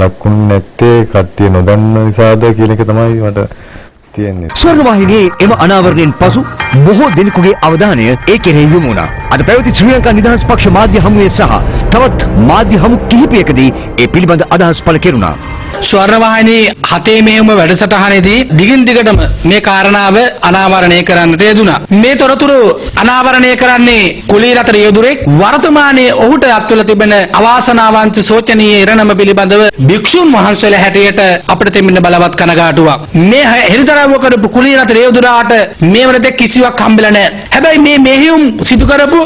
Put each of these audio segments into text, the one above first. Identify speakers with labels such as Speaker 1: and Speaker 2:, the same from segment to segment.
Speaker 1: ලකුණු නැත්තේ කට්ටිය නොදන්න නිසාද කියන එක තමයි මට තියෙන්නේ.
Speaker 2: ස්වර්ණවාහිනියේ එම අනාවරණයෙන් පසු බොහෝ දෙනෙකුගේ අවධානය ඒ කෙරෙහි යොමු වුණා. අද පැවති ශ්‍රී ලංකා නිදහස් පක්ෂ මාධ්‍ය හමුවේ සහ තවත් මාධ්‍ය හමු කිහිපයකදී ඒ පිළිබඳ අදහස් පළ කෙරුණා.
Speaker 3: ස්වර්ණවාහිනී හතේ මෙහෙම වැඩසටහනේදී දිගින් දිගටම මේ කාරණාව අනාවරණය කරන්නට යෙදුණා. මේ තොරතුරු අනාවරණය කරන්නේ කුලී රට රියදුරෙක් වර්තමානයේ ඔහුට අත්වල තිබෙන අවාසනාවන්ත සෝචනීය ඉරණම පිළිබඳව භික්ෂුන් වහන්සේලා හැටියට අපිට තිබෙන බලවත් කනගාටුවක්. මේ හෙළිදරව්ව කරපු කුලී රට රියදුරාට මේ වරද කිසිවක් හම්බෙලා නැහැ. හැබැයි මේ මෙහෙයුම් සිදු කරපු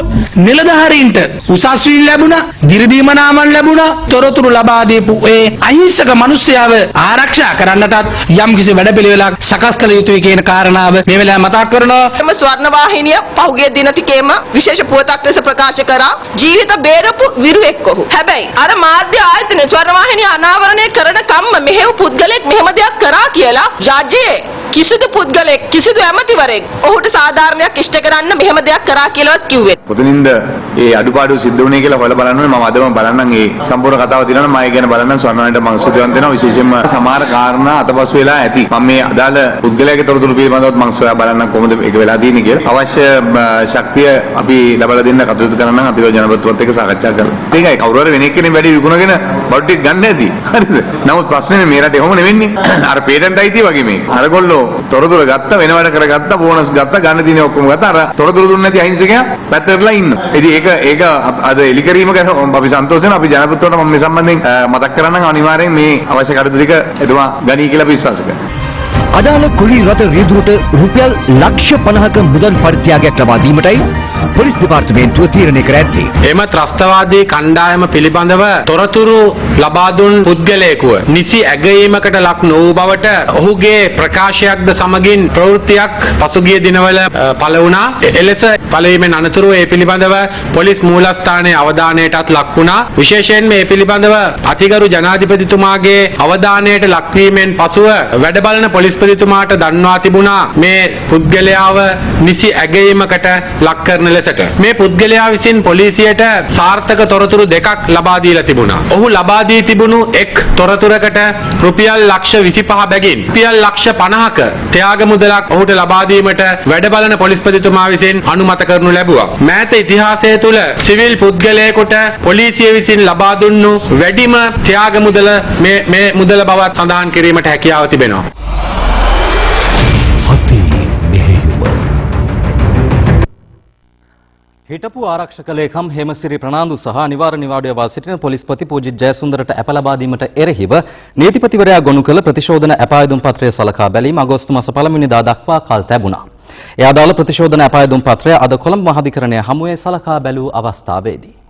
Speaker 3: නිලධාරීන්ට උසස් වීම ලැබුණා, දිරිදීම නාමල් ලැබුණා, තොරතුරු ලබා දීපු ඒ අහිංසක මිනිස්යාව ආරක්ෂා කරන්නටත් යම්කිසි වැඩපිළිවෙලක් සකස් කළ යුතුයි කියන කාරණාව මේ වෙලාවේ මතක් කරනවා.
Speaker 4: එම ස්වර්ණ වාහිනිය පහුගිය දින ටිකේම විශේෂ පුවතක් ලෙස ප්‍රකාශ කරා ජීවිත බේරපු විරුවෙක් ඔහු. හැබැයි අර මාධ්‍ය ආයතනයේ ස්වර්ණ වාහිනිය අනාවරණය කරන කම්ම මෙහෙව් පුද්ගලෙක් මෙහෙම දෙයක් කරා කියලා රජයේ කිසිදු පුද්ගලෙක් කිසිදු ඇමතිවරෙක් ඔහුට සාධාරණයක් ඉෂ්ට කරන්න මෙහෙම දෙයක් කරා කියලාවත් කිව්වේ.
Speaker 5: පුතනින්ද ඒ අඩුපාඩු සිද්ධ වුණේ කියලා හොයලා බලන්න ඕනේ මම අදම බලන්නම්. ඒ සම්පූර්ණ කතාව තියෙනවා මම ඒ ගැන බලන්නම්. ස්වර්ණවන්ට මම ස්තුතිවන්ත වෙනවා විශේෂයෙන්ම සමහර කාරණා අතපසු වෙලා ඇති. මම මේ අදාළ පුද්ගලයාගේ තොරතුරු පිළිබඳව මම සොයා බලන්නම්. කොහොමද ඒක වෙලා තියෙන්නේ කියලා. අවශ්‍ය ශක්තිය අපි ලබා දෙන්න කටයුතු කරන්න නම් අතිව ජනපතිවත් එක්ක සාකච්ඡා කරලා. ඒකයි. කවුරු හරි වෙන එක්කෙනෙක් වැඩි විකුණගෙන බඩු ටික ගන්න ඇති. හරිද? නමුත් ප්‍රශ්නේ මේ රටේ කොහොම නෙවෙන්නේ අර පේටන්ට් අයිතිය වගේ මේ. අරගොල්ලෝ තොරතුරු ගත්ත වෙන වැඩ කරගත්ත බෝනස් ගත්ත ගන්න තියෙන ඔක්කොම ගත්ත. අර තොරතුරු දුන්නේ නැති අහිංසකයා පැත්තටලා ඉන්නවා. ඉතින් ඒක ඒක අද එලිකරීම ගැන අපි සන්තෝෂ වෙනවා. අපි ජනපතිතුමන්ට මම මේ සම්බන්ධයෙන් මතක් කරන්නම්. අනිවාර්යෙන් මේ අවශ්‍ය කටයුතු ටික එතුමා ගනී කියලා අපි විශ්වාස කරනවා.
Speaker 2: අදාළ කුලී රට රියදුරට රුපියල් ලක්ෂ 50ක මුදල් පරිත්‍යාගයක් ලබා දීමටයි පොලිස් දෙපාර්තමේන්තුව තීරණය කර ඇත්තේ.
Speaker 3: එම ත්‍රස්තවාදී කණ්ඩායම පිළිබඳව තොරතුරු ලබා දුන් පුද්ගලයෙකුව නිසි ඇගයීමකට ලක් නොවූ බවට ඔහුගේ ප්‍රකාශයක්ද සමගින් ප්‍රවෘත්තියක් පසුගිය දිනවල පළ වුණා. එලෙස පළවීමෙන් අනතුරුව ඒ පිළිබඳව පොලිස් මූලස්ථානයේ අවධානයටත් ලක් වුණා. විශේෂයෙන්ම මේ පිළිබඳව අතිගරු ජනාධිපතිතුමාගේ අවධානයට ලක්වීමෙන් පසුව වැඩ බලන පොලිස්පතිතුමාට දන්වා තිබුණා මේ පුද්ගලයාව නිසි ඇගයීමකට ලක් කරන ලෙසට. මේ පුද්ගලයා විසින් පොලිසියට සාර්ථක තොරතුරු දෙකක් ලබා දීලා තිබුණා. ඔහු ලබා දී තිබුණු එක් තොරතුරකට රුපියල් ලක්ෂ 25 බැගින් රුපියල් ලක්ෂ 50ක ත්‍යාග මුදලක් ඔහුට ලබා දීමට වැඩ බලන පොලිස්පතිතුමා විසින් අනුමත කරනු ලැබුවා. මෑත ඉතිහාසය තුළ සිවිල් පුද්ගලයෙකුට පොලිසිය විසින් ලබා දුන්නු වැඩිම ත්‍යාග මුදල මේ මේ මුදල බවත් සඳහන් කිරීමට හැකියාව තිබෙනවා.
Speaker 6: හිටපු ආරක්ෂක ලේකම් හේමසිරි ප්‍රනාන්දු සහ අනිවාර්ය නිවාඩුවේ වා සිටින පොලිස්පති පූජිත් ජයසුන්දරට අප ලබා දීමට එරෙහිව නීතිපතිවරයා ගොනු කළ ප්‍රතිශෝධන අපායදුම් පත්‍රය සලකා බැලීම අගෝස්තු මාස පළමුවෙනිදා දක්වා කල් තැබුණා. ඒ අදාළ ප්‍රතිශෝධන අපායදුම් පත්‍රය අද කොළඹ මහාධිකරණය හමුවේ සලකා බැලූ අවස්ථාවේදී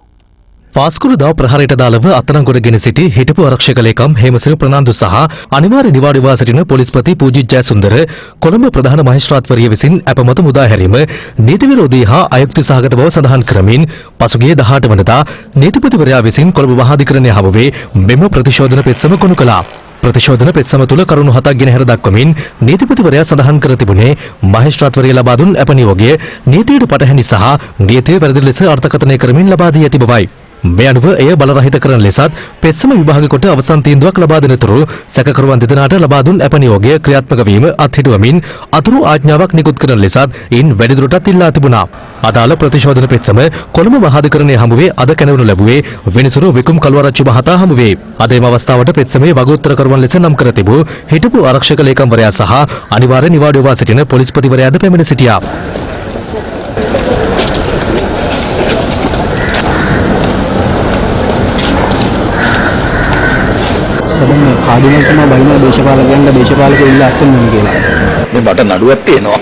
Speaker 7: පාස්කුරුදා ප්‍රහාරයට දාලව අත්අඩංගුවටගෙන සිටි හිටපු ආරක්ෂක ලේකම් හේමසිරි ප්‍රනාන්දු සහ අනිවාර්ය නිවාඩුවා සිටින පොලිස්පති පූජිත් ජයසුන්දර කොළඹ ප්‍රධාන මහේස්ත්‍රාත්වරිය විසින් අපමත මුදා හැරීම නීති විරෝධී හා අයුක්ති සහගත බව සඳහන් කරමින් පසුගිය 18 වනදා නීතිපතිවරයා විසින් කොළඹ මහාධිකරණය හමුවේ මෙම ප්‍රතිශෝධන පෙත්සම ගොනු කළා. ප්‍රතිශෝධන පෙත්සම තුල කරුණු හතක් ගෙන හැර දක්වමින් නීතිපතිවරයා සඳහන් කර තිබුණේ මහේස්ත්‍රාත්වරිය ලබා දුන් අප නියෝගය නීතියට පටහැනි සහ නීතිය වැරදි ලෙස අර්ථකථනය කරමින් ලබා දී ඇති බවයි. මේ අනුව එය බලරහිත කරන ලෙසත් පෙත්සම විභාග කොට අවසන් තීන්දුවක් ලබා දෙනතුරු සැකකරුවන් දෙදෙනාට ලබා දුන් අප නියෝගය ක්‍රියාත්මක වීම අත්හිටුවමින් අතුරු ආඥාවක් නිකුත් කරන ලෙසත් ඉන් වැඩිදුරටත් ඉල්ලා තිබුණා. අදාළ ප්‍රතිශෝධන පෙත්සම කොළඹ මහාධිකරණයේ හමුවේ අද කැණවනු ලැබුවේ වෙනසුරු විකුම් කල්වරච්චි මහතා හමුවේ. අද එම අවස්ථාවට පෙත්සමේ වගඋත්තරකරුවන් ලෙස නම් කර තිබූ හිටපු ආරක්ෂක ලේකම්වරයා සහ අනිවාර්ය නිවාඩුවා සිටින පොලිස්පතිවරයාද පැමිණ සිටියා.
Speaker 8: දැන් මේ කාඩිනල් තමයි බයිනවා දේශපාලකයන්ට දේශපාලකයෝ ඉල්ල අස්සෙන්නේ කියලා.
Speaker 9: මේ බට නඩුවක් තියෙනවා.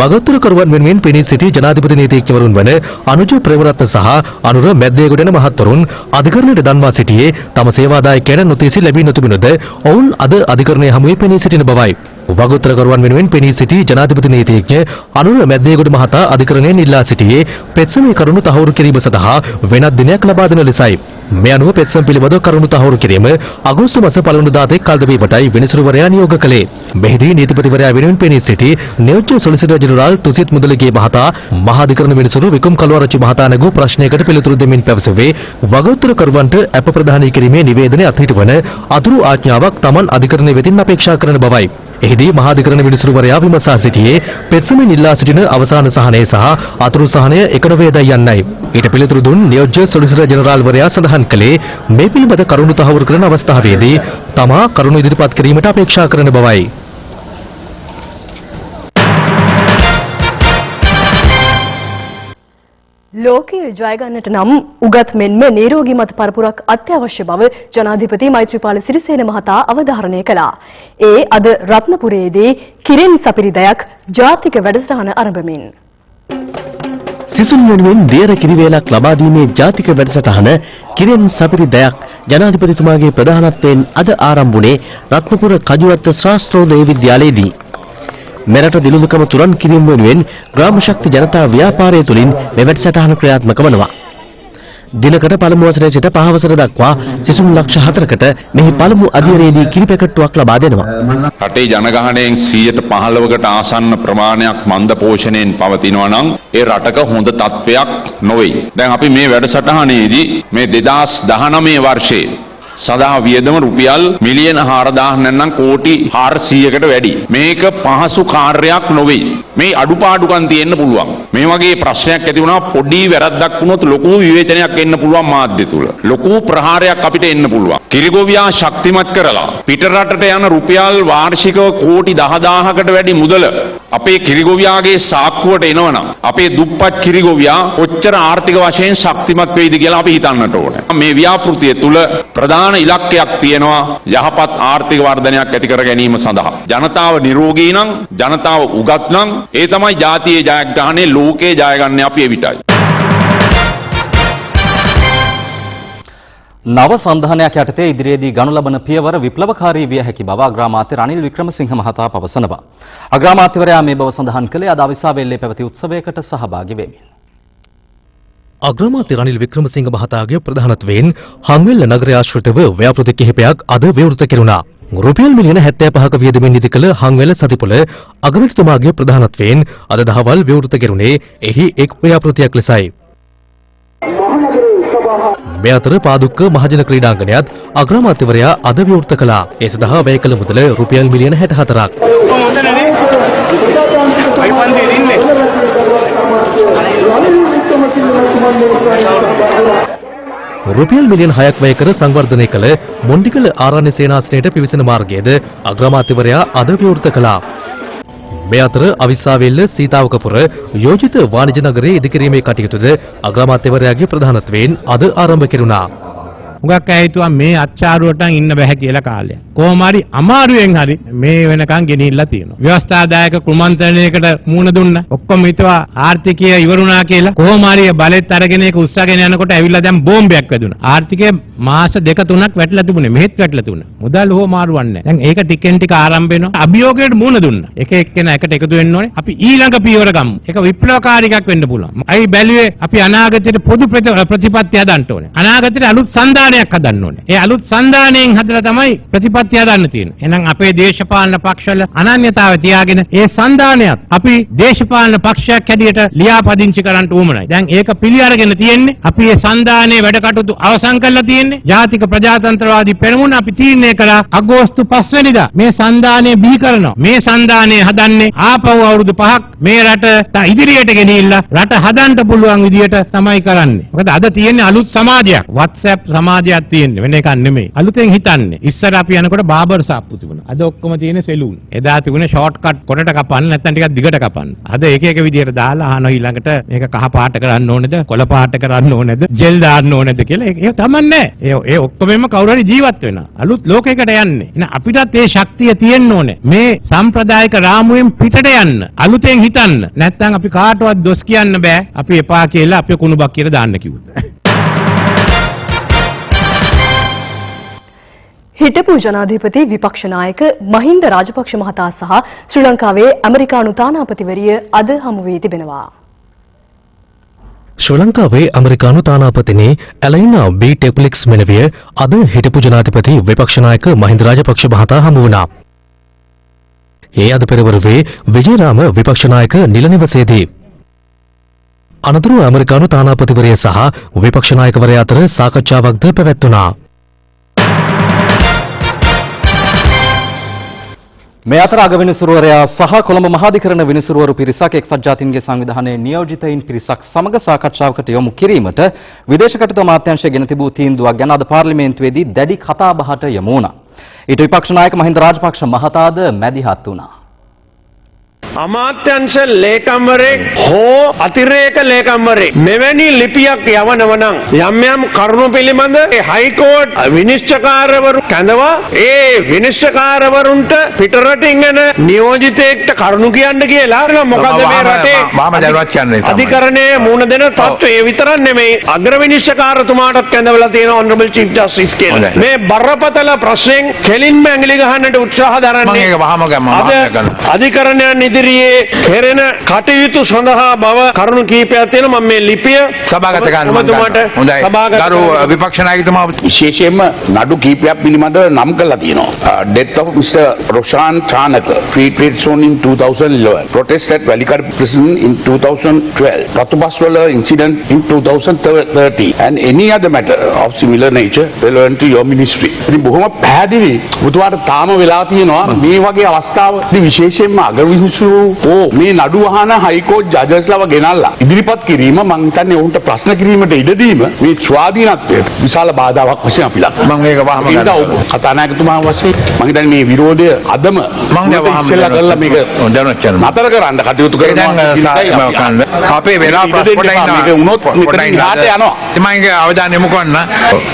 Speaker 7: වගතුරුකරුවන් වෙනුවෙන් පෙනී සිටි ජනාධිපති නීතිඥවරුන් වන අනුජ ප්‍රේමරත්න සහ අනුර මැද්දේගොඩ යන මහත්වරුන් අධිකරණයට දන්වා සිටියේ තම සේවාදායකයන් නොතේසි ලැබී නොතිබුණද ඔවුන් අද අධිකරණයේ හමුවේ පෙනී සිටින බවයි. වගුත්තරකරුවන් වෙනුවෙන් පෙනී සිටි ජනාධිපති නීතිඥ අනුර මැද්දේගොඩ මහතා අධිකරණයෙන් ඉල්ලා සිටියේ පෙත්සමේ කරුණු තහවුරු කිරීම සඳහා වෙනත් දිනයක් ලබා දෙන ලෙසයි. මේ අනුව පෙත්සම් පිළිබඳව කරුණු තහවුරු කිරීම අගෝස්තු මාස පළමුවන දාතේ කල්දවීමටයි විනිසුරුවරයා නියෝග කළේ. මෙහිදී නීතිපතිවරයා වෙනුවෙන් පෙනී සිටි නියෝජ්‍ය සොලිසිටර් ජෙනරාල් තුසිත් මුදලිගේ මහතා මහාධිකරණ විනිසුරු විකුම් කළුවරච්චි මහතා නැගූ ප්‍රශ්නයකට පිළිතුරු දෙමින් පැවසුවේ වගඋත්තර කරුවන්ට අප ප්‍රදානය කිරීමේ නිවේදනය අත්හිටුවන අතුරු ආඥාවක් Taman අධිකරණය වෙතින් අපේක්ෂා කරන බවයි. එහිදී මහාධිකරණ විනිසුරුවරයා විමසා සිටියේ පෙත්සමෙන් ඉල්ලා සිටින අවසාන සහනය සහ අතුරු සහනය එක නොවේදයි යන්නයි. ඊට පිළිතුරු දුන් නියෝජ්‍ය සොලිසිටර් ජෙනරාල්වරයා සඳහන් කළේ මේ පිළිබඳ කරුණු තහවුරු කරන අවස්ථාවේදී තමා කරුණු ඉදිරිපත් කිරීමට අපේක්ෂා කරන බවයි.
Speaker 10: ලෝකයේ ජයගන්නට නම් උගත් මෙන්ම නිරෝගීමත් පරපුරක් අත්‍යවශ්‍ය බව ජනාධිපති මෛත්‍රීපාල සිරිසේන මහතා අවධාරණය කළා. ඒ අද රත්නපුරයේදී කිරින් සපිරිදයක් ජාතික වැඩසටහන ආරම්භමින්
Speaker 11: සිසුන් වෙනුවෙන් දියර කිරිවේලක් ලබා දීමේ ජාතික වැඩසටහන කිරෙන් සපිරි දයක් ජනාධිපතිතුමාගේ ප්‍රධානත්වයෙන් අද ආරම්භ වුණේ රත්නපුර කජුවත්ත ශාස්ත්‍රෝදය විද්‍යාලයේදී. මෙරට දිනුදුකම තුරන් කිරීම වෙනුවෙන් ග්‍රාම ශක්ති ජනතා ව්‍යාපාරය තුලින් මේ වැඩසටහන ක්‍රියාත්මක වනවා. දිනකට පළමු වසරේ සිට පහ වසර දක්වා සිසුන් ලක්ෂ 4කට මෙහි පළමු අධීරයේදී කිරි පැකට්ටුවක් ලබා දෙනවා.
Speaker 12: රටේ ජනගහනයෙන් 115කට ආසන්න ප්‍රමාණයක් මන්ද පෝෂණයෙන් පවතිනවා නම් ඒ රටක හොඳ තත්ත්වයක් නොවේ. දැන් අපි මේ වැඩසටහනේදී මේ 2019 වර්ෂයේ සදා වියදම රුපියල් මිලියන 4000 නැත්නම් කෝටි 400කට වැඩි. මේක පහසු කාර්යයක් නොවේ. මේ අඩුපාඩුකම් තියෙන්න පුළුවන්. මේ වගේ ප්‍රශ්නයක් ඇති වුණා පොඩි වැරද්දක් වුණොත් ලොකු විවේචනයක් එන්න පුළුවන් මාධ්‍ය තුල. ලොකු ප්‍රහාරයක් අපිට එන්න පුළුවන්. කිරිගොවියා ශක්තිමත් කරලා පිට රටට යන රුපියල් වාර්ෂිකව කෝටි 10000කට වැඩි මුදල අපේ කිරිගොවියාගේ සාක්කුවට එනවනම් අපේ දුප්පත් කිරිගොවියා කොච්චර ආර්ථික වශයෙන් ශක්තිමත් වෙයිද කියලා අපි හිතන්නට ඕනේ. මේ ව්‍යාපෘතිය තුල ප්‍රධාන ඉලක්කයක් තියෙනවා යහපත් ආර්ථික වර්ධනයක් ඇති කර ගැනීම සඳහා. ජනතාව නිරෝගී නම් ජනතාව උගත් නම් ඒ තමයි ජාතියේ ජයග්‍රහණය ලෝකේ ජයගන්නේ අපි එවිටයි.
Speaker 6: නව සංධානයක් යටතේ ඉදිරියේදී ගනු ලබන පියවර විප්ලවකාරී විය හැකි බව අග්‍රාමාත්‍ය රනිල් වික්‍රමසිංහ මහතා පවසනවා. අග්‍රාමාත්‍යවරයා මේ බව සඳහන් කළේ අද අවිස්සාවේල්ලේ පැවති උත්සවයකට සහභාගී වෙමින්.
Speaker 7: අග්‍රාමාත්‍ය රනිල් වික්‍රමසිංහ මහතාගේ ප්‍රධානත්වයෙන් හංවෙල්ල නගරය ආශ්‍රිතව ව්‍යාපෘති කිහිපයක් අද විවෘත කෙරුණා. රුපියල් මිලියන 75ක වියදමින් නිදි කළ හංවෙල සතිපොළ අගමැතිතුමාගේ ප්‍රධානත්වයෙන් අද දහවල් විවෘත කෙරුණේ එහි එක් ව්‍යාපෘතියක් ලෙසයි. මේ අතර පාදුක්ක මහජන ක්‍රීඩාංගණයත් අග්‍රාමාත්‍යවරයා අද විවෘත කළා. ඒ සඳහා වැය කළ මුදල රුපියල් මිලියන 64ක්. රුපියල් මිලියන 6ක් වැය කර සංවර්ධනය කළ මොණ්ඩිකල ආරණ්‍ය සේනාසනයට පිවිසෙන මාර්ගයේද අග්‍රාමාත්‍යවරයා අද විවෘත කළා. මේ අතර අවිස්සාවෙල්ල සීතාවකපුර යෝජිත වාණිජ නගරයේ ඉදිකිරීමේ කටයුතුද අග්‍රාමාත්‍යවරයාගේ ප්‍රධානත්වයෙන් අද ආරම්භ කෙරුණා.
Speaker 13: හුඟක් අය හිතුවා මේ අච්චාරුවට ඉන්න බෑ කියලා කාලයක්. කොහොම හරි අමාරුවෙන් හරි මේ වෙනකන් ගෙනිහිල්ලා තියෙනවා. ව්‍යවස්ථාදායක කුමන්ත්‍රණයකට මූණ දුන්න. ඔක්කොම හිතුවා ආර්ථිකය ඉවරුණා කියලා. කොහොම හරි බලෙත් අරගෙන ඒක උස්සගෙන යනකොට ඇවිල්ලා දැන් බෝම්බයක් වැදුනා. ආර්ථිකය මාස දෙක තුනක් වැටලා තිබුණේ. මෙහෙත් වැටලා තිබුණා. මුදල් හෝ මාරුවන්නේ නැහැ. දැන් ඒක ටිකෙන් ටික ආරම්භ වෙනවා. අභියෝගයට මූණ දුන්නා. එක එක්කෙනා එකට එකතු වෙන්න ඕනේ. අපි ඊළඟ පියවර ගමු. ඒක විප්ලවකාරී එකක් වෙන්න පුළුවන්. අයි බැලුවේ අපි අනාගතයට පොදු ප්‍රති- ප්‍රතිපත්ති හදන්න ඕනේ. අනාගතයට අලුත් සංධානයක් හදන්න ඕනේ. ඒ අලුත් සංධානයෙන් හදලා තමයි ප්‍රතිපත්ති හදන්න තියෙන්නේ. එහෙනම් අපේ දේශපාලන පක්ෂවල අනන්‍යතාවය තියාගෙන ඒ සංධානයත් අපි දේශපාලන පක්ෂයක් හැටියට ලියාපදිංචි කරන්න උවමනයි. දැන් ඒක පිළි අරගෙන තියෙන්නේ අපි මේ සංධානයේ වැඩ කටයුතු අවසන් කරලා තියෙන්නේ. ජාතික ප්‍රජාතන්ත්‍රවාදී පෙරමුණ අපි තීරණය කළා අගෝස්තු 5 වෙනිදා මේ සංධානය බිහි කරනවා. මේ සංධානය හදන්නේ ආපහු අවුරුදු 5ක් මේ රට තා ඉදිරියට ගෙනිහිල්ලා රට හදන්න පුළුවන් විදියට තමයි කරන්නේ. මොකද අද තියෙන්නේ අලුත් සමාජයක්. WhatsApp සමාජයක් තියෙන්නේ වෙන එකක් නෙමෙයි. අලුතෙන් හිතන්නේ. ඉස්සර අපි යනකොට බාබර් සාප්පු තිබුණා. අද ඔක්කොම තියෙන්නේ සෙලූන්. එදා තිබුණේ ෂෝට් කට් කොටට කපන්න නැත්නම් ටිකක් දිගට කපන්න. අද එක එක විදියට දාලා අහනවා ඊළඟට මේක කහ පාට කරන්න ඕනේද කොළ පාට කරන්න ඕනේද ජෙල් දාන්න ඕනේද කියලා ඒක ඒක තමන්නේ ඒ ඒ ඔක්කොමම කවුරු හරි ජීවත් වෙනවා. අලුත් ලෝකයකට යන්නේ. එහෙනම් අපිටත් ඒ ශක්තිය තියෙන්න ඕනේ. මේ සම්ප්‍රදායික රාමුවෙන් පිටට යන්න. අලුතෙන් හිතන්න. නැත්නම් අපි කාටවත් දොස් කියන්න බෑ. අපි එපා කියලා අපි කුණුබක් කියලා දාන්න කිව්වොත්.
Speaker 10: හිටපු ජනාධිපති විපක්ෂ නායක මහින්ද රාජපක්ෂ මහතා සහ ශ්‍රී ලංකාවේ ඇමරිකානු තානාපතිවරිය අද හමු වී තිබෙනවා.
Speaker 7: ශ්‍රී ලංකාවේ ඇමරිකානු තානාපතිනි ඇලයිනා බී ටෙප්ලික්ස් මෙනවිය අද හිටපු ජනාධිපති විපක්ෂ නායක මහින්ද රාජපක්ෂ මහතා හමු වුණා. ඒ අද පෙරවරුවේ විජේරාම විපක්ෂ නායක නිල නිවසේදී අනතුරු ඇමරිකානු තානාපතිවරය සහ විපක්ෂ නායකවරයා අතර සාකච්ඡාවක්ද පැවැත්වුණා.
Speaker 6: මේ අතර අග විනිසුරුවරයා සහ කොළඹ මහාධිකරණ විනිසුරුවරු පිරිසක් එක්සත් ජාතීන්ගේ සංවිධානයේ නියෝජිතයින් පිරිසක් සමග සාකච්ඡාවකට යොමු කිරීමට විදේශ කටයුතු අමාත්‍යාංශය ගෙන තිබූ තීන්දුවක් ගැන අද පාර්ලිමේන්තුවේදී දැඩි කතාබහට යොමු වුණා. ඊට විපක්ෂ නායක මහින්ද රාජපක්ෂ මහතාද මැදිහත් වුණා.
Speaker 14: අමාත්‍යංශ ලේකම්වරයෙක් හෝ අතිරේක ලේකම්වරයෙක් මෙවැනි ලිපියක් යවනව නම් යම් යම් කරුණු පිළිබඳ ඒ හයිකෝර්ට් විනිශ්චයකාරවරු කැඳවා ඒ විනිශ්චයකාරවරුන්ට පිටරටින් එන නියෝජිතයෙක්ට කරුණු කියන්න කියලා මොකද මේ රටේ
Speaker 9: මම දැනුවත් කියන්නේ.
Speaker 14: අධිකරණයේ මුණ දෙන තත්ත්වය ඒ විතරක් නෙමෙයි අග්‍ර විනිශ්චයකාරතුමාටත් කැඳවලා තියෙන ඔනරබල් චීෆ් ජස්ටිස් කියලා. මේ බරපතල ප්‍රශ්නෙන් කෙලින්ම ඇඟිලි ගහන්නට උත්සාහ දරන්නේ
Speaker 9: මම ඒක වහම ගම
Speaker 14: අධිකරණයන් ඉදිරියේ කෙරෙන කටයුතු සඳහා බව කරුණු කීපයක් තියෙනවා මම මේ ලිපිය
Speaker 9: සභාගත කරන්න මම. හොඳයි. ගරු. විපක්ෂ නායකතුමා
Speaker 15: විශේෂයෙන්ම නඩු කීපයක් පිළිබඳව නම් කරලා තියෙනවා. Death of Mr. Roshan Chanaka, free trade zone in 2011. Protest at Valikad prison in 2012. Ratubaswala incident in 2030. And any other matter of similar nature relevant to your ministry. ඉතින් බොහොම පැහැදිලි මුතුමාට තාම වෙලා තියෙනවා මේ වගේ අවස්ථාවදී විශේෂයෙන්ම අගවිසු ඕ මේ නඩු අහන හයිකෝර්ට් ජජස්ලව ගෙනල්ලා ඉදිරිපත් කිරීම මං හිතන්නේ ඔවුන්ට ප්‍රශ්න කිරීමට ඉඩ දීම මේ ස්වාධීනත්වයට විශාල බාධාවක් වශයෙන් අපි ලක්වනවා.
Speaker 9: මම ඒක වහම ගන්නවා.
Speaker 15: කතානායකතුමා වශයෙන් මං හිතන්නේ මේ විරෝධය අදම
Speaker 9: වහම
Speaker 15: ඉස්සෙල්ලා කරලා මේක
Speaker 9: දැනුවත්.
Speaker 15: නතර කරන්න කටයුතු කරනවා.
Speaker 9: අපේ වෙලා පොඩ්ඩක්
Speaker 15: එපා.
Speaker 9: ඉන්නවා.
Speaker 15: මේක වුණොත් එහාට යනවා.
Speaker 9: ඒක අවධානය යොමු කරන්න.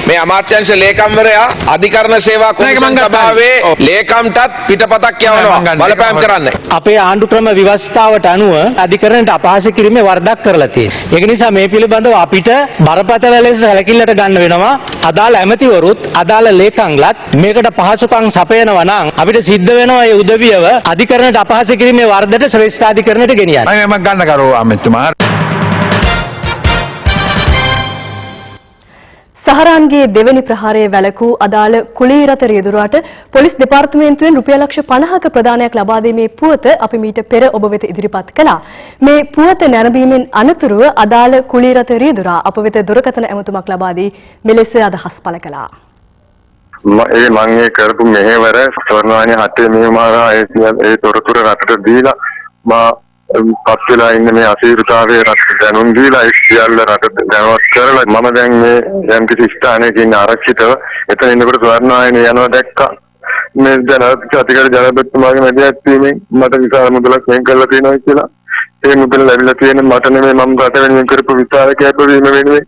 Speaker 16: මේ අමාත්‍යංශ ලේකම්වරයා අධිකරණ සේවා කොමිසම් සභාවේ ලේකම්ටත් පිටපතක් යවනවා බලපෑම් කරන්න.
Speaker 17: අපේ ආණ්ඩු ක්‍රම ව්‍යවස්ථාවට අනුව අධිකරණයට අපහාස කිරීමේ වරදක් කරලා තියෙනවා. ඒක නිසා මේ පිළිබඳව අපිට බරපතල ලෙස සැලකිල්ලට ගන්න වෙනවා. අදාළ ඇමතිවරුත් අදාළ ලේකම්ලත් මේකට පහසුකම් සපයනවා නම් අපිට සිද්ධ වෙනවා ඒ උදවියව අධිකරණයට අපහාස කිරීමේ වරදට ශ්‍රේෂ්ඨාධිකරණයට ගෙනියන්න.
Speaker 9: මම මම ගන්න කරු අමිතුමා.
Speaker 10: සහරාන්ගේ දෙවැනි ප්‍රහාරයේ වැළකූ අදාළ කුලීරත රියදුරාට පොලිස් දෙපාර්තමේන්තුවෙන් රුපියල් ලක්ෂ 50ක ප්‍රදානයක් ලබා දීමේ පුවත අපි මීට පෙර ඔබ වෙත ඉදිරිපත් කළා. මේ පුවත නැරඹීමෙන් අනතුරුව අදාළ කුලීරත රියදුරා අප වෙත දුරකථන ඇමතුමක් ලබා දී මෙලෙස අදහස් පළ කළා.
Speaker 18: ම- ඒ මං ඒ කරපු මෙහෙවර ස්වර්ණවාහිනිය හතේ මෙහෙමාරා ඒ සියල්ල- ඒ තොරතුරු රටට දීලා මා අම්, පත් වෙලා ඉන්න මේ අසීරුතාවයේ රට දැනුම් දීලා ඒ සියල්ල රට දැනුවත් කරලා මම දැන් මේ යම් කිසි ස්ථානයකින් ආරක්ෂිතව එතන ඉන්නකොට ස්වර්ණවාහිනිය යනවා දැක්කා. මේ ජනාධිපති අධිකාරී ජනාධිපතිතුමාගේ මැදිහත් වීමෙන් මට විශාල මුදලක් වෙන් කරලා තියෙනවා කියලා. ඒ මුදල ලැබිලා තියෙන මට නෙමෙයි මම රට වෙනුවෙන් කරපු විචාර කැපවීම වෙනුවෙන්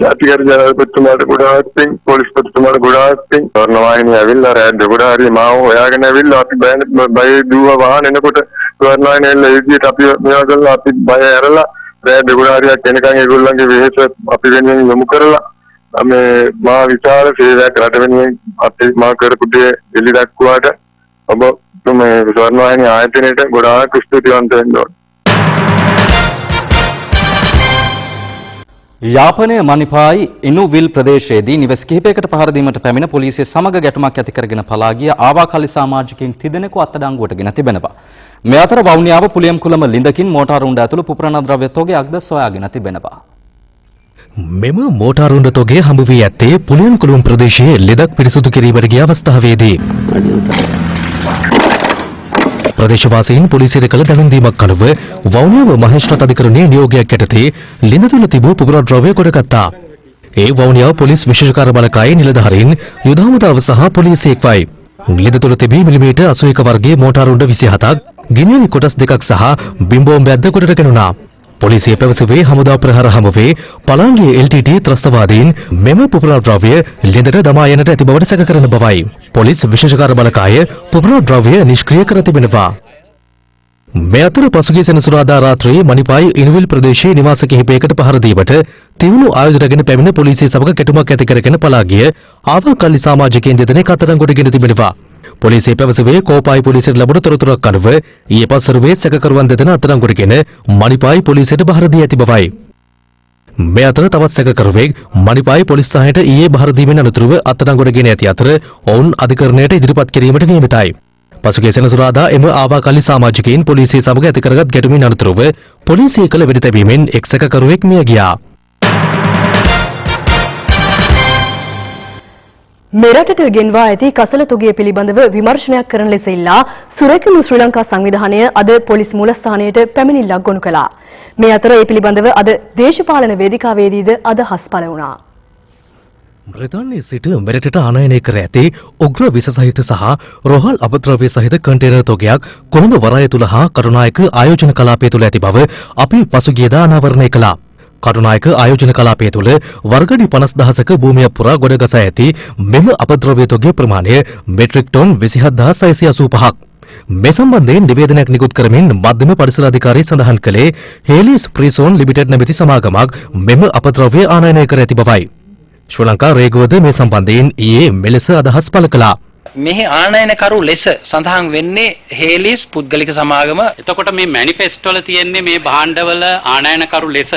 Speaker 18: ජාතිකර ජනාධිපතිතුමාට ගොඩාක් පිං පොලිස්පතිතුමාට ගොඩාක් පිං. ස්වර්ණවාහිනිය ඇවිල්ලා රෑ දෙගොඩ හරි මාව හොයාගෙන ඇවිල්ලා අපි බය බය දුව වාහන එනකොට ස්වර්ණවාහිනිය එල්ල ඒ විදිහට අපි මේවා කරලා අපි බය ඇරලා රෑ දෙගොඩ හරියක් එනකන් ඒගොල්ලන්ගේ වෙහෙස අපි වෙනුවෙන් යොමු කරලා මේ මා විශාල සේවයක් රට වෙනුවෙන් අපි මා කරපු දේ එලි දක්වාට ඔබ මේ ස්වර්ණවාහිනිය ආයතනයට ගොඩාක් ස්තුතිවන්ත වෙන්න ඕනේ.
Speaker 6: යාපනය මනිපායි ඉනුවිල් ප්‍රදේශයේදී නිවෙස් කිහිපයකට පහර දීමට පැමිණ පොලිසිය සමග ගැටුමක් ඇති කරගෙන පලා ගිය ආවාකල්ලි සමාජිකයින් තිදෙනෙකු අත්අඩංගුවට ගෙන තිබෙනවා. මේ අතර වවුනියාව පුලියම්කුලම ලිඳකින් මෝටාරුණ්ඩ ඇතුළු පුපුරණ ද්‍රව්‍ය තොගයක්ද සොයාගෙන තිබෙනවා.
Speaker 7: මෙම මෝටාරුන්ඩ තොගේ හමු වී ඇත්තේ පුලියන්කුළුම් ප්‍රදේශයේ ලෙදක් පිරිසුදු කිරීමට ගිය අවස්ථාවේදී. ප්‍රදේශවාසීන් පොලිසියට කළ දැනුම් දීමක් අනුව වවුනියාව මහේස්ත්‍රාත් අධිකරණයේ නියෝගයක් යටතේ ලිඳ තුල තිබූ පුපුරා ද්‍රව්‍ය කොටගත්තා. ඒ වවුනියාව පොලිස් විශේෂකාර බලකායේ නිලධාරීන් යුද හමුදාව සහ පොලිසිය එක්වයි. ලිඳ තුල තිබී මිලිමීටර් 81 වර්ගයේ මෝටාරුන්ඩ 27ක්, ගිනියනි කොටස් දෙකක් සහ බිම්බෝම්බයක්ද කොටට ගැනුණා. පොලිසිය පැවසුවේ හමුදා ප්‍රහාර හමුවේ පලාංගියේ LTT ත්‍රස්තවාදීන් මෙම පුපුරා ද්‍රව්‍ය ලිඳට දමා යන්නට ඇති බවට සැක කරන බවයි. පොලිස් විශේෂකාර බලකාය පුපුරා ද්‍රව්‍ය නිෂ්ක්‍රිය කර තිබෙනවා. මේ අතර පසුගිය සෙනසුරාදා රාත්‍රියේ මණිපායි ඉනුවිල් ප්‍රදේශයේ නිවාස කිහිපයකට පහර දීමට තිවුණු ආයුධයගෙන පැමිණ පොලිසිය සමග ගැටුමක් ඇති කරගෙන පලා ගිය ආවාකල්ලි සමාජිකයන් දෙදෙනෙක් අත්අඩංගුවට ගෙන තිබෙනවා. පොලිසිය පැවසුවේ කෝපායි පොලිසියට ලැබුණු තොරතුරක් අනුව ඊයේ පස්වරුවේ සැකකරුවන් දෙදෙනා අත්අඩංගුවටගෙන මණිපායි පොලිසියට බහර දී ඇති බවයි. මේ අතර තවත් සැකකරුවෙක් මණිපායි පොලිස් සහායට ඊයේ බහර දීමෙන් අනතුරුව අත්අඩංගුවට ගෙන ඇති අතර ඔවුන් අධිකරණයට ඉදිරිපත් කිරීමට නියමිතයි. පසුගිය සෙනසුරාදා එම ආවාකල්ලි සමාජිකයින් පොලිසිය සමග ඇති කරගත් ගැටුමින් අනතුරුව පොලිසිය කළ වෙඩිතැබීමෙන් එක් සැකකරුවෙක් මිය ගියා.
Speaker 10: මෙරටට ගෙන්වා ඇති කසල තොගය පිළිබඳව විමර්ශනයක් කරන ලෙස ඉල්ලා සුරැකිමු ශ්‍රී ලංකා සංවිධානය අද පොලිස් මූලස්ථානයට පැමිණිල්ලක් ගොනු කළා. මේ අතර ඒ පිළිබඳව අද දේශපාලන වේදිකාවේදීද අදහස් පළ වුණා.
Speaker 7: බ්‍රිතාන්‍යයේ සිට මෙරටට ආනයනය කර ඇති උග්‍ර විස සහිත සහ රෝහල් අපද්‍රව්‍ය සහිත කන්ටේනර් තොගයක් කොළඹ වරාය තුල හා කරුණායක ආයෝජන කලාපය තුල ඇති බව අපි පසුගියදා අනාවරණය කළා. කරුණායක ආයෝජන කලාපය තුල වර්ගඩි 50000ක භූමියක් පුරා ගොඩගසා ඇති මෙම අපද්‍රව්‍ය තොගයේ ප්‍රමාණය මෙට්‍රික් ටොන් 27685ක්. මේ සම්බන්ධයෙන් නිවේදනයක් නිකුත් කරමින් මධ්‍යම පරිසර අධිකාරිය සඳහන් කළේ හේලිස් ප්‍රීසෝන් ලිමිටඩ් නැමැති සමාගමක් මෙම අපද්‍රව්‍ය ආනයනය කර ඇති බවයි. ශ්‍රී ලංකා රේගුවද මේ සම්බන්ධයෙන් ඊයේ මෙලෙස අදහස් පළ කළා.
Speaker 19: මෙහි ආනයනකරු ලෙස සඳහන් වෙන්නේ හේලිස් පුද්ගලික සමාගම.
Speaker 20: එතකොට මේ මැනිෆෙස්ටෝ වල තියෙන්නේ මේ භාණ්ඩවල ආනයනකරු ලෙස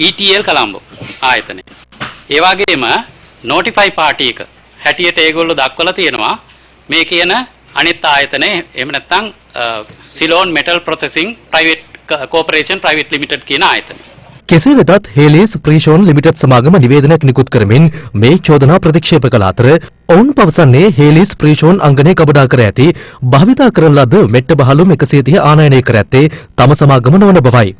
Speaker 20: ETL කොළඹ ආයතනය. ඒ වගේම notify party එක හැටියට ඒගොල්ලෝ දක්වලා තියෙනවා මේ කියන අනිත් ආයතනය එහෙම නැත්නම් Ceylon Metal Processing Private Corporation Private Limited කියන ආයතනය.
Speaker 7: කෙසේ වෙතත් හේලිස් ප්‍රීෂෝන් ලිමිටඩ් සමාගම නිවේදනයක් නිකුත් කරමින් මේ චෝදනා ප්‍රතික්ෂේප කළ අතර ඔවුන් පවසන්නේ හේලිස් ප්‍රීෂෝන් අංගනය කබඩා කර ඇති භාවිතා කරන ලද මෙට්ට බහලුම් 130 ආනයනය කර ඇත්තේ තම සමාගම නොවන බවයි.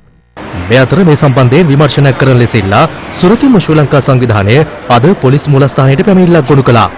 Speaker 7: මේ අතර මේ සම්බන්ධයෙන් විමර්ශනයක් කරන ලෙස ඉල්ලා සුරකිම ශ්‍රී ලංකා සංවිධානය අද පොලිස් මූලස්ථානයට පැමිණිල්ලක් ගොනු කළා.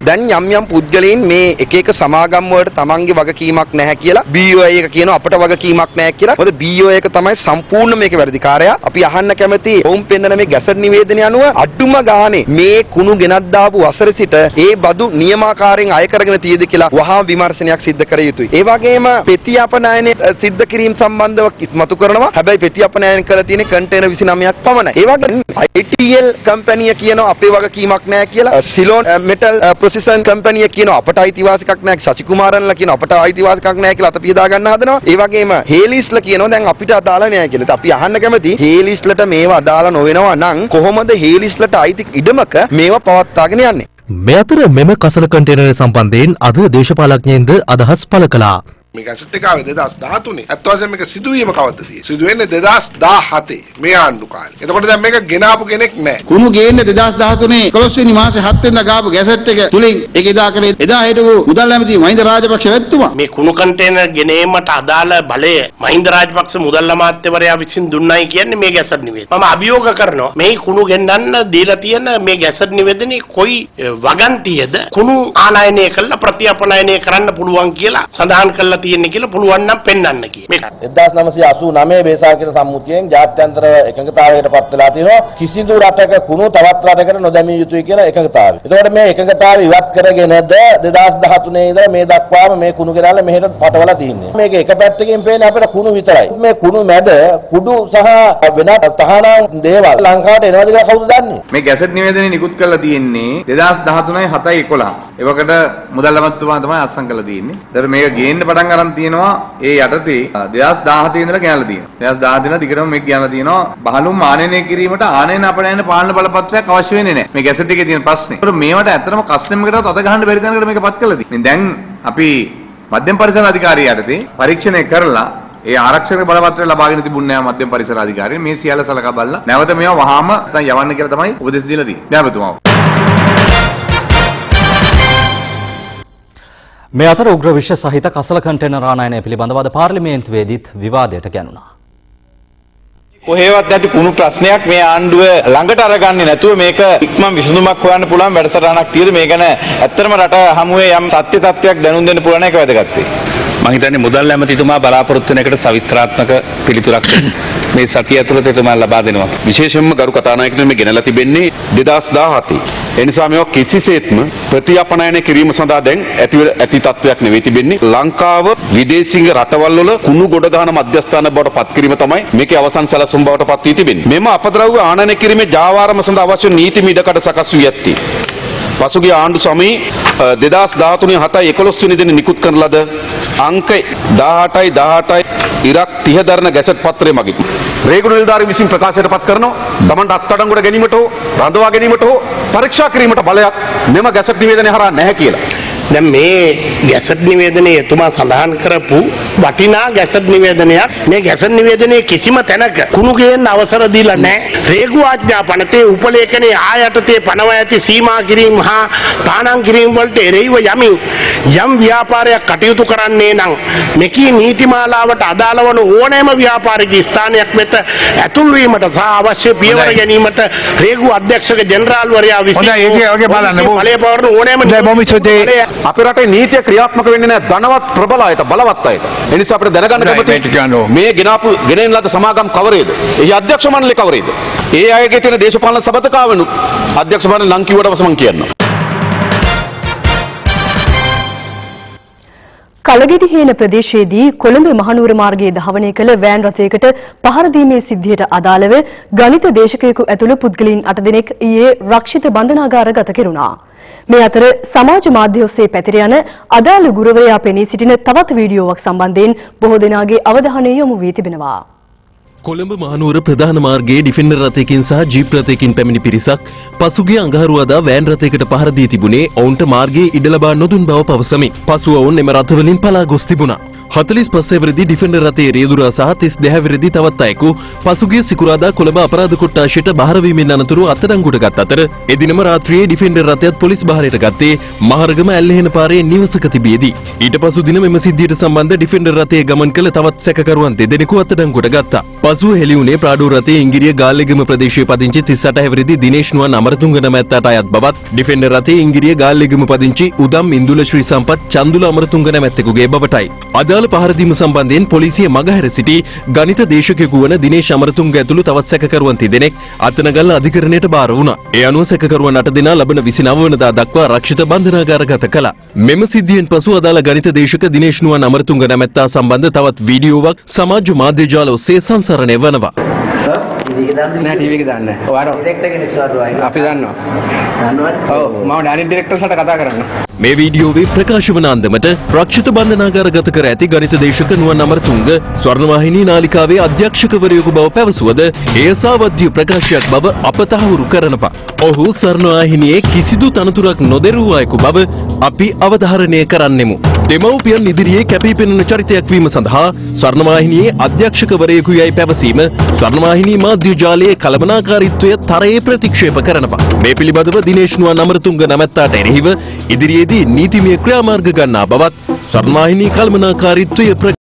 Speaker 21: දැන් යම් යම් පුද්ගලයන් මේ එක එක සමාගම් වලට තමන්ගේ වගකීමක් නැහැ කියලා BOI එක කියනවා අපට වගකීමක් නැහැ කියලා. මොකද BOI එක තමයි සම්පූර්ණ මේක වැඩිකාරයා. අපි අහන්න කැමති ඔවුන් පෙන්වන මේ ගැසට් නිවේදනය අනුව අඩුම ගානේ මේ කුණු ගෙනත් දාපු වසර සිට ඒ බදු නියමාකාරයෙන් අය කරගෙන තියෙද කියලා වහා විමර්ශනයක් සිද්ධ කර යුතුයි. ඒ වගේම පෙති අපනයනය සිද්ධ කිරීම සම්බන්ධව ඉස්මතු කරනවා. හැබැයි පෙති අපනයන කරලා තියෙන කන්ටේනර් 29ක් පමණයි. ඒ වගේම ITL කම්පැනි කියනවා අපේ වගකීමක් නැහැ කියලා. සිලෝන් මෙටල් ප්‍රොසෙසන් කම්පැනි කියනවා අපට අයිතිවාසිකක් නැහැ. ශශි කුමාරන්ලා කියනවා අපට අයිතිවාසිකක් නැහැ කියලා අත පියදා ගන්න හදනවා. ඒ වගේම හේලිස්ලා කියනවා දැන් අපිට අදාළ නැහැ කියලා. අපි අහන්න කැමති හේලිස්ලට මේවා අදාළ නොවෙනවා නම් කොහොමද හේලිස්ලට අයිති ඉඩමක මේවා පවත්වාගෙන යන්නේ?
Speaker 7: මේ අතර මෙම කසල කන්ටේනර් සම්බන්ධයෙන් අද දේශපාලඥයින්ද අදහස් පළ කළා.
Speaker 22: මේ ගැසට් එක ආවේ 2013 ඇත්ත වශයෙන්ම මේක සිදුවීම කවද්ද තියෙන්නේ? සිදු වෙන්නේ 2017 මේ ආණ්ඩු කාලේ. එතකොට දැන් මේක ගෙනාපු කෙනෙක් නැහැ.
Speaker 23: කුණු ගේන්නේ 2013 11 වෙනි මාසේ 7 වෙනිදා ගාපු ගැසට් එක තුලින් ඒක එදා කලේ එදා හිටපු මුදල් ඇමති මහින්ද රාජපක්ෂ වැත්තුමා
Speaker 14: මේ කුණු කන්ටේනර් ගෙනීමට අදාළ බලය මහින්ද රාජපක්ෂ මුදල් අමාත්‍යවරයා විසින් දුන්නයි කියන්නේ මේ ගැසට් නිවේදනය. මම අභියෝග කරනවා මේ කුණු ගෙන්නන්න දීලා තියෙන මේ ගැසට් නිවේදනයේ කොයි වගන්තියද කුණු ආනයනය කළා ප්‍රතිඅපනයනය කරන්න පුළුවන් කියලා සඳහන් කරලා තියෙන්නේ කියලා පුළුවන් නම් පෙන්වන්න කියන. මේ
Speaker 24: 1989 බේසාකිර සම්මුතියෙන් ජාත්‍යන්තර එකඟතාවයකට පත් වෙලා තියෙනවා කිසිදු රටක කුණු තවත් රටකට නොදැමිය යුතුයි කියලා එකඟතාවය. එතකොට මේ එකඟතාවය ඉවත් කරගෙනද 2013 ඉඳලා මේ දක්වාම මේ කුණු ගෙනාලා මෙහෙට පටවලා තින්නේ. මේක එක පැත්තකින් පේන්නේ අපිට කුණු විතරයි. මේ කුණු මැද කුඩු සහ වෙනත් තහනම් දේවල් ලංකාවට එනවද කියලා කවුද දන්නේ?
Speaker 5: මේ ගැසට් නිවේදනය නිකුත් කරලා තියෙන්නේ 2013යි 7යි 11. ඒවකට මුදල් අමාත්‍යතුමා තමයි අත්සන් කරලා තියෙන්නේ. ඒතර මේක ගේන්න පටන් අරන් තියෙනවා ඒ යටතේ 2017 ඉඳලා ගෙනල්ලා තියෙනවා. 2017 ඉඳලා දිගටම මේක ගෙනල්ලා තියෙනවා. බහලුම් ආනයනය කිරීමට ආනයන අපනයන පාලන බලපත්‍රයක් අවශ්‍ය වෙන්නේ නැහැ. මේ ගැසට් එකේ තියෙන ප්‍රශ්නේ. ඒතර මේවට ඇත්තටම කස්ටම් එකටවත් අත ගහන්න බැරි තැනකට මේක පත් කරලා තියෙන්නේ. දැන් අපි මධ්‍යම පරිසර අධිකාරිය යටතේ පරීක්ෂණය කරලා ඒ ආරක්ෂක බලපත්‍රය ලබාගෙන තිබුණේ නැහැ මධ්‍යම පරිසර අධිකාරිය. මේ සියල්ල සලකා බලලා නැවත මේවා වහාම නැත්නම් යවන්න කියලා තමයි උපදෙස් දීලා තියෙන්නේ. ඥාපතුමා.
Speaker 6: මේ අතර උග්‍ර විශ්ව සහිත කසල කන්ටේනර් ආනයනය පිළිබඳව අද පාර්ලිමේන්තුවේදීත් විවාදයට ගැනුණා.
Speaker 9: කොහේවත් නැති කුණු ප්‍රශ්නයක් මේ ආණ්ඩුව ළඟට අරගන්නේ නැතුව මේක ඉක්මන් විසඳුමක් හොයන්න පුළුවන් වැඩසටහනක් තියෙද මේ ගැන ඇත්තටම රට හමුවේ යම් සත්‍ය තත්ත්වයක් දැනුම් දෙන්න පුළුවන් එක වැදගත් වෙයි.
Speaker 25: මම හිතන්නේ මුදල් ඇමතිතුමා බලාපොරොත්තු වෙන එකට සවිස්තරාත්මක පිළිතුරක් මේ සතිය ඇතුළත එතුමා ලබා දෙනවා.
Speaker 16: විශේෂයෙන්ම ගරු කතානායකතුමා මේ ගෙනලා තිබෙන්නේ 2017. ඒ නිසා මේවා කිසිසේත්ම ප්‍රතිඅපනයනය කිරීම සඳහා දැන් ඇති ඇති තත්වයක් නෙවෙයි තිබෙන්නේ. ලංකාව විදේශීය රටවල් වල කුණු ගොඩ ගන්න මධ්‍යස්ථාන බවට පත් කිරීම තමයි මේකේ අවසන් සැලසුම් බවට පත් වී තිබෙන්නේ. මෙම අපද්‍රව්‍ය ආනයනය කිරීමේ ජාවාරම සඳහා අවශ්‍ය නීති මිඩකඩ සකස් වී ඇත්තේ. පසුගිය ආණ්ඩු සමයේ 2013 7යි 11 වෙනි දින නිකුත් කරන ලද අංක 18යි 18යි
Speaker 12: ඉරක් 30 දරන ගැසට් පත්‍රය මගින් රේගු නිලධාරීන් විසින් ප්‍රකාශයට පත් කරනවා තමන්ට අත්අඩංගුවට ගැනීමට හෝ රඳවා ගැනීමට හෝ පරීක්ෂා කිරීමට බලයක් මෙම ගැසට් නිවේදනය හරහා නැහැ කියලා.
Speaker 14: දැන් මේ ගැසට් නිවේදනයේ එතුමා සඳහන් කරපු වටිනා ගැසට් නිවේදනයක් මේ ගැසට් නිවේදනයේ කිසිම තැනක කුණු ගේන්න අවසර දීලා නැහැ. රේගු ආඥා පනතේ උපලේඛනයේ ආයතතේ පනව ඇති සීමා කිරීම හා පානං කිරීම වලට එරෙහිව යමින් යම් ව්‍යාපාරයක් කටයුතු කරන්නේ නම් මෙකී නීතිමාලාවට අදාළ වන ඕනෑම ව්‍යාපාරික ස්ථානයක් වෙත ඇතුල් වීමට සහ අවශ්‍ය පියවර ගැනීමට රේගු අධ්‍යක්ෂක ජෙනරාල්වරයා විසින්
Speaker 12: හොඳයි, ඒක වගේ බලන්න.
Speaker 14: බලය පවරන ඕනෑම
Speaker 12: අපේ රටේ නීතිය ක්‍රියාත්මක වෙන්නේ නැහැ ධනවත් ප්‍රබල අයට බලවත් අයට. ඒ නිසා අපිට දැනගන්න කැමතියි මේ ගෙනාපු ගෙනෙන ලද සමාගම් කවරේද? එහි අධ්‍යක්ෂ මණ්ඩලය කවරේද? ඒ අයගේ තියෙන දේශපාලන සබතකාවනුත් අධ්‍යක්ෂ මණ්ඩලය ලං කිව්වට පස්සේ මම කියන්නම්.
Speaker 10: කලගෙඩිහේන ප්‍රදේශයේදී කොළඹ මහනුවර මාර්ගයේ ධාවනය කළ වෑන් රථයකට පහර දීමේ සිද්ධියට අදාළව ගණිත දේශකයෙකු ඇතුළු පුද්ගලයන් 8 දෙනෙක් ඊයේ රක්ෂිත බන්ධනාගාරගත කෙරුණා. මේ අතර සමාජ මාධ්‍ය ඔස්සේ පැතිර යන අදාළ ගුරුවරයා පෙනී සිටින තවත් වීඩියෝවක් සම්බන්ධයෙන් බොහෝ දෙනාගේ අවධානය යොමු වී තිබෙනවා.
Speaker 26: කොළඹ මහනුවර ප්‍රධාන මාර්ගයේ ඩිෆෙන්ඩර් රථයකින් සහ ජීප් රථයකින් පැමිණි පිරිසක් පසුගිය අඟහරුවාදා වෑන් රථයකට පහර දී තිබුණේ ඔවුන්ට මාර්ගයේ ඉඩ ලබා නොදුන් බව පවසමි. පසුව ඔවුන් එම රථවලින් පලා ගොස් තිබුණා. 45 වෙනිදි ඩිෆෙන්ඩර් රථයේ රියදුරා සහ 32 වෙනිදි තවත් අයෙකු පසුගිය සිකුරාදා කොළඹ අපරාධ කොට්ටාශයට බහර වීමෙන් අනතුරු අත්අඩංගුවට ගත් අතර එදිනම රාත්‍රියේ ඩිෆෙන්ඩර් රථයත් පොලිස් බහරයට ගත්තේ මහරගම ඇල්ලෙහෙන පාරේ නිවසක තිබියදී. ඊට පසු දින මෙම සිද්ධියට සම්බන්ධ ඩිෆෙන්ඩර් රථයේ ගමන් කළ තවත් සැකකරුවන් දෙදෙනෙකු අත්අඩංගුවට ගත්තා. පසුව හෙළි වුණේ ප්‍රාඩෝ රථයේ ඉංගිරිය ගාල්ලේගම ප්‍රදේශයේ පදිංචි 38 වෙනිදි දිනේෂ් නුවන් අමරතුංග නැමැත්තාට අයත් බවත් ඩිෆෙන්ඩර් රථයේ ඉංගිරිය ගාල්ලේගම පදිංචි උදම් ඉන්දුල ශ්‍රී සම්පත් චන්දුල අමරතුංග නැමැත්තෙකුගේ බවටයි. අදාළ පහර දීම සම්බන්ධයෙන් පොලිසිය මගහැර සිටි ගණිත දේශකයෙකු වන දිනේෂ් අමරතුංග ඇතුළු තවත් සැකකරුවන් තිදෙනෙක් අතනගල්ල අධිකරණයට බාර වුණා. ඒ අනුව සැකකරුවන් 8 දෙනා ලබන 29 වනදා දක්වා රක්ෂිත බන්ධනාගාරගත කළා. මෙම සිද්ධියෙන් පසු අදාළ ගණිත දේශක දිනේෂ් නුවන් අමරතුංග නැමැත්තා සම්බන්ධ තවත් වීඩියෝවක් සමාජ මාධ්‍ය ජාල ඔස්සේ සංසරණය වනවා.
Speaker 27: නෑ ටීවී එක දාන්න. ඔයාලා ඩිරෙක්ටර් කෙනෙක් සාදුවයි. අපි දන්නවා. දන්නවද? ඔව් මම ඩැනික් ඩිරෙක්ටර්ස්ලට කතා කරන්න.
Speaker 26: මේ වීඩියෝවේ ප්‍රකාශ වන අන්දමට රක්ෂිත බන්ධනාගාරගත කර ඇති ගණිත දේශක නුවන් අමරතුංග ස්වර්ණවාහිනී නාලිකාවේ අධ්‍යක්ෂකවරයෙකු බව පැවසුවද එය සාවද්‍ය ප්‍රකාශයක් බව අප තහවුරු කරනවා. ඔහු ස්වර්ණවාහිනියේ කිසිදු තනතුරක් නොදෙරූ අයෙකු බව අපි අවධාරණය කරන්නෙමු. දෙමව්පියන් ඉදිරියේ කැපී පෙනෙන චරිතයක් වීම සඳහා ස්වර්ණවාහිනියේ අධ්‍යක්ෂකවරයෙකු යයි පැවසීම ස්වර්ණවාහිනී මාධ්‍ය ජාලයේ කළමනාකාරීත්වය තරයේ ප්‍රතික්ෂේප කරනවා. මේ පිළිබඳව දිනේෂ් නුවන් අමරතුංග නැමැත්තාට එරෙහිව ඉදිරියේදී නීතිමය ක්‍රියාමාර්ග ගන්නා බවත් ස්වර්ණවාහිනී කළමනාකාරීත්වය